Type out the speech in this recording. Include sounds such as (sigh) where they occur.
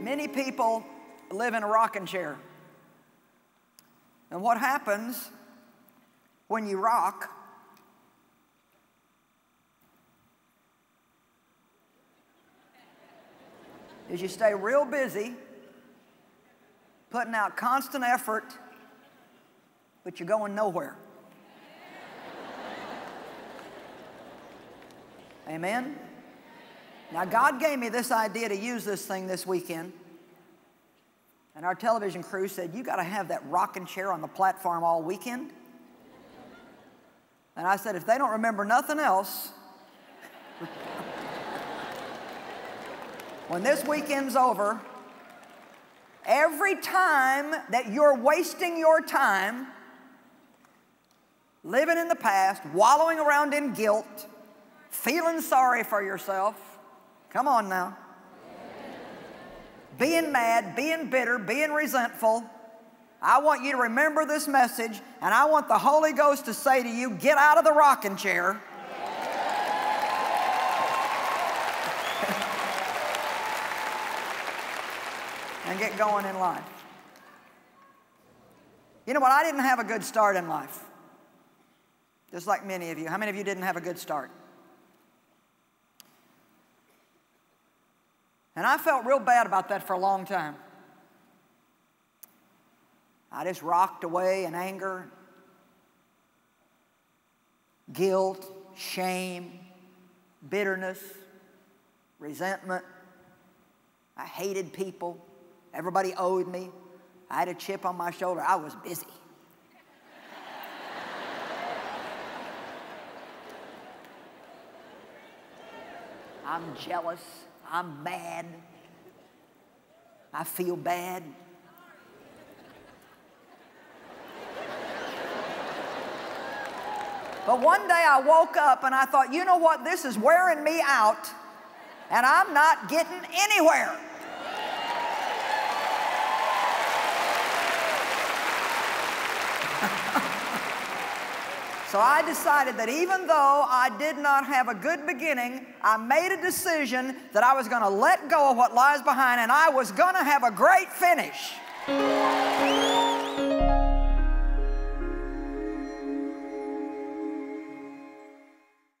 Many people live in a rocking chair. And what happens when you rock? Is you stay real busy, putting out constant effort, but you're going nowhere. Amen? Now, God gave me this idea to use this thing this weekend. And our television crew said, You got to have that rocking chair on the platform all weekend. And I said, If they don't remember nothing else, (laughs) when this weekend's over, every time that you're wasting your time living in the past, wallowing around in guilt, feeling sorry for yourself, Come on now. Being mad, being bitter, being resentful. I want you to remember this message, and I want the Holy Ghost to say to you, get out of the rocking chair. (laughs) and get going in life. You know what? I didn't have a good start in life. Just like many of you. How many of you didn't have a good start? And I felt real bad about that for a long time. I just rocked away in anger, guilt, shame, bitterness, resentment. I hated people. Everybody owed me. I had a chip on my shoulder. I was busy. (laughs) I'm jealous. I'm mad. I feel bad. But one day I woke up and I thought, you know what? This is wearing me out, and I'm not getting anywhere. (laughs) So I decided that even though I did not have a good beginning, I made a decision that I was going to let go of what lies behind and I was going to have a great finish.